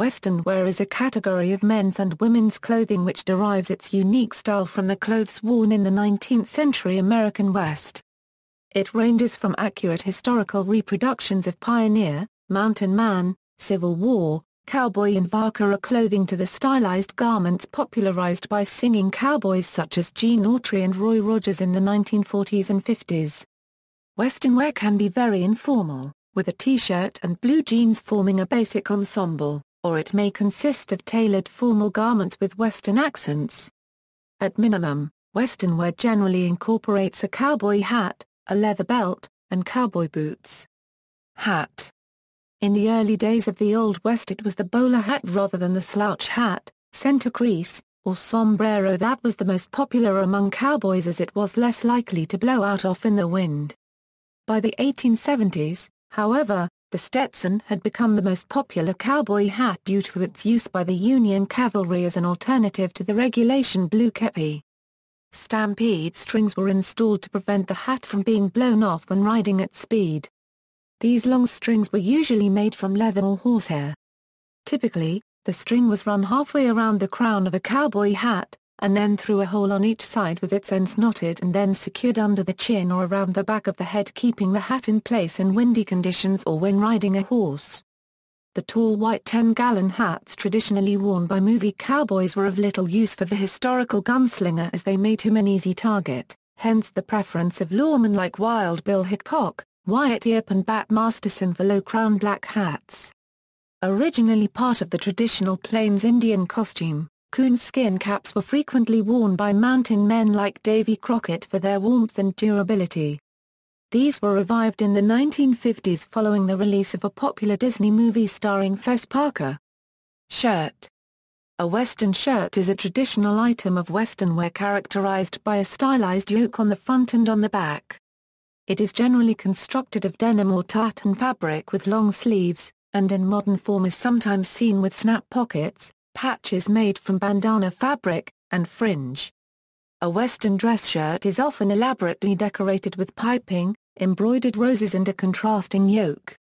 Western wear is a category of men's and women's clothing which derives its unique style from the clothes worn in the 19th-century American West. It ranges from accurate historical reproductions of pioneer, mountain man, Civil War, cowboy and vaquero clothing to the stylized garments popularized by singing cowboys such as Gene Autry and Roy Rogers in the 1940s and 50s. Western wear can be very informal, with a t-shirt and blue jeans forming a basic ensemble, or it may consist of tailored formal garments with Western accents. At minimum, Western wear generally incorporates a cowboy hat, a leather belt, and cowboy boots. Hat in the early days of the Old West it was the bowler hat rather than the slouch hat, center crease, or sombrero that was the most popular among cowboys as it was less likely to blow out off in the wind. By the 1870s, however, the Stetson had become the most popular cowboy hat due to its use by the Union cavalry as an alternative to the regulation blue kepi. Stampede strings were installed to prevent the hat from being blown off when riding at speed. These long strings were usually made from leather or horsehair. Typically, the string was run halfway around the crown of a cowboy hat, and then through a hole on each side with its ends knotted and then secured under the chin or around the back of the head keeping the hat in place in windy conditions or when riding a horse. The tall white 10-gallon hats traditionally worn by movie cowboys were of little use for the historical gunslinger as they made him an easy target, hence the preference of lawmen like Wild Bill Hickok, Wyatt Earp and Bat Masterson for low-crown black hats. Originally part of the traditional Plains Indian costume, coon skin caps were frequently worn by mountain men like Davy Crockett for their warmth and durability. These were revived in the 1950s following the release of a popular Disney movie starring Fess Parker. Shirt A Western shirt is a traditional item of Western wear characterized by a stylized yoke on the front and on the back. It is generally constructed of denim or tartan fabric with long sleeves, and in modern form is sometimes seen with snap pockets, patches made from bandana fabric, and fringe. A Western dress shirt is often elaborately decorated with piping, embroidered roses and a contrasting yoke.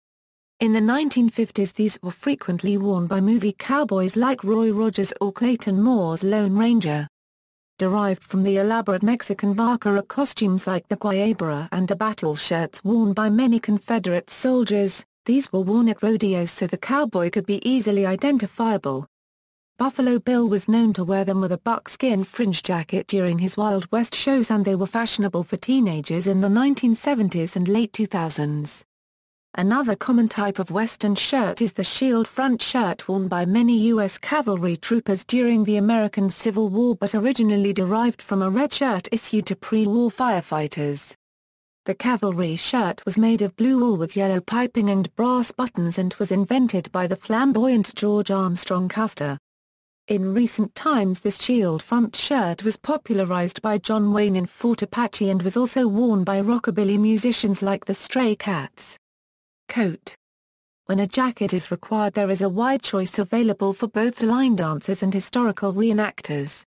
In the 1950s these were frequently worn by movie cowboys like Roy Rogers or Clayton Moore's Lone Ranger derived from the elaborate Mexican vaquero costumes like the guayabera and the battle shirts worn by many Confederate soldiers, these were worn at rodeos so the cowboy could be easily identifiable. Buffalo Bill was known to wear them with a buckskin fringe jacket during his Wild West shows and they were fashionable for teenagers in the 1970s and late 2000s. Another common type of Western shirt is the shield front shirt worn by many U.S. cavalry troopers during the American Civil War but originally derived from a red shirt issued to pre-war firefighters. The cavalry shirt was made of blue wool with yellow piping and brass buttons and was invented by the flamboyant George Armstrong Custer. In recent times this shield front shirt was popularized by John Wayne in Fort Apache and was also worn by rockabilly musicians like the Stray Cats. Coat When a jacket is required there is a wide choice available for both line dancers and historical reenactors.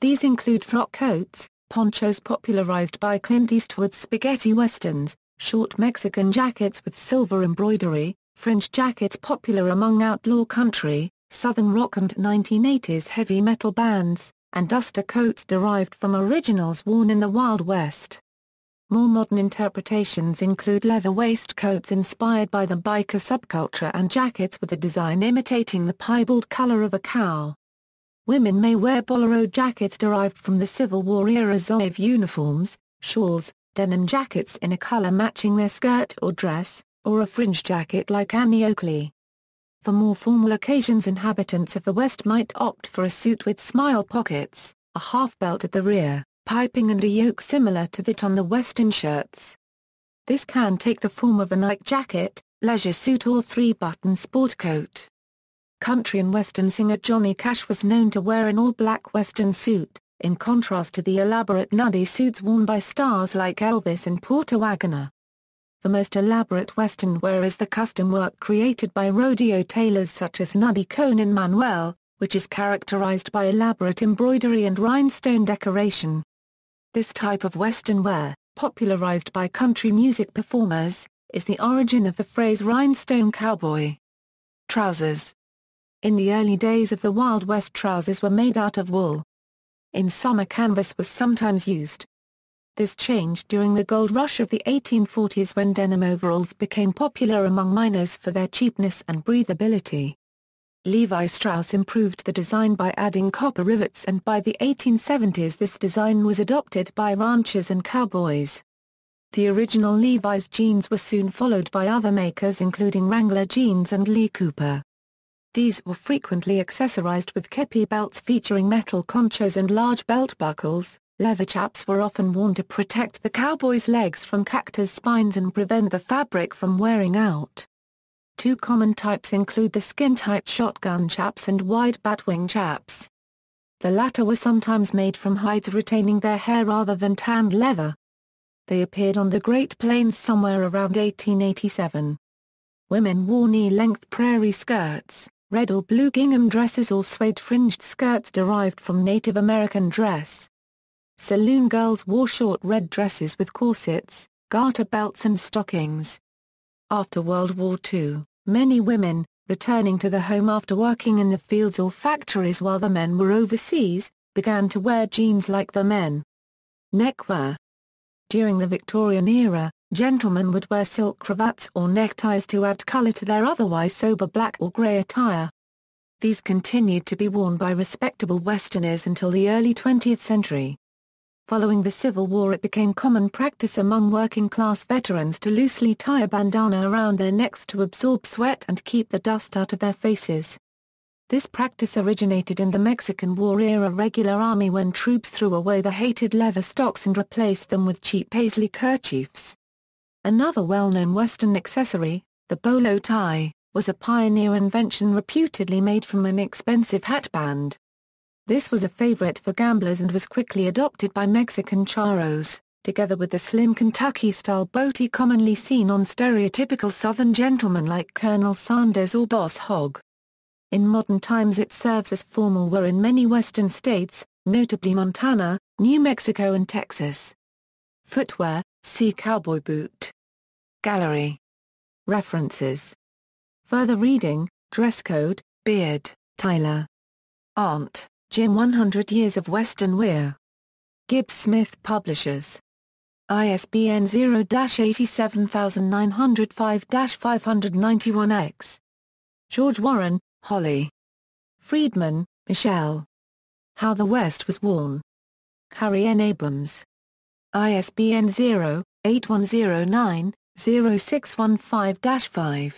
These include frock coats, ponchos popularized by Clint Eastwood's spaghetti westerns, short Mexican jackets with silver embroidery, fringe jackets popular among outlaw country, southern rock and 1980s heavy metal bands, and duster coats derived from originals worn in the Wild West. More modern interpretations include leather waistcoats inspired by the biker subculture and jackets with a design imitating the piebald color of a cow. Women may wear bolero jackets derived from the Civil War era Zouave uniforms, shawls, denim jackets in a color matching their skirt or dress, or a fringe jacket like Annie Oakley. For more formal occasions inhabitants of the West might opt for a suit with smile pockets, a half belt at the rear, piping and a yoke similar to that on the Western shirts. This can take the form of a night jacket, leisure suit or three-button sport coat. Country and Western singer Johnny Cash was known to wear an all-black Western suit, in contrast to the elaborate nudie suits worn by stars like Elvis and Porter Wagoner. The most elaborate Western wear is the custom work created by rodeo tailors such as Nudie Cohn and Manuel, which is characterized by elaborate embroidery and rhinestone decoration. This type of Western wear, popularized by country music performers, is the origin of the phrase rhinestone cowboy. Trousers In the early days of the Wild West trousers were made out of wool. In summer canvas was sometimes used. This changed during the gold rush of the 1840s when denim overalls became popular among miners for their cheapness and breathability. Levi Strauss improved the design by adding copper rivets and by the 1870s this design was adopted by ranchers and cowboys. The original Levi's jeans were soon followed by other makers including Wrangler jeans and Lee Cooper. These were frequently accessorized with kepi belts featuring metal conchos and large belt buckles. Leather chaps were often worn to protect the cowboy's legs from cactus spines and prevent the fabric from wearing out. Two common types include the skin-tight shotgun chaps and wide batwing chaps. The latter were sometimes made from hides retaining their hair rather than tanned leather. They appeared on the Great Plains somewhere around 1887. Women wore knee-length prairie skirts, red or blue gingham dresses or suede fringed skirts derived from Native American dress. Saloon girls wore short red dresses with corsets, garter belts and stockings. After World War II, many women, returning to the home after working in the fields or factories while the men were overseas, began to wear jeans like the men. Neckwear During the Victorian era, Gentlemen would wear silk cravats or neckties to add color to their otherwise sober black or gray attire. These continued to be worn by respectable Westerners until the early 20th century. Following the Civil War it became common practice among working-class veterans to loosely tie a bandana around their necks to absorb sweat and keep the dust out of their faces. This practice originated in the Mexican War-era regular army when troops threw away the hated leather stocks and replaced them with cheap paisley kerchiefs. Another well-known Western accessory, the bolo tie, was a pioneer invention reputedly made from an expensive hatband. This was a favorite for gamblers and was quickly adopted by Mexican charros, together with the slim Kentucky-style bow tie commonly seen on stereotypical Southern gentlemen like Colonel Sanders or Boss Hogg. In modern times it serves as formal wear in many western states, notably Montana, New Mexico and Texas. Footwear, see Cowboy boot. Gallery. References. Further reading, Dress Code, Beard, Tyler. Arndt, Jim 100 Years of Western Wear. Gibbs Smith Publishers. ISBN 0-87905-591-X. George Warren, Holly. Freedman, Michelle. How the West Was Worn. Harry N. Abrams. ISBN 0-8109-0615-5.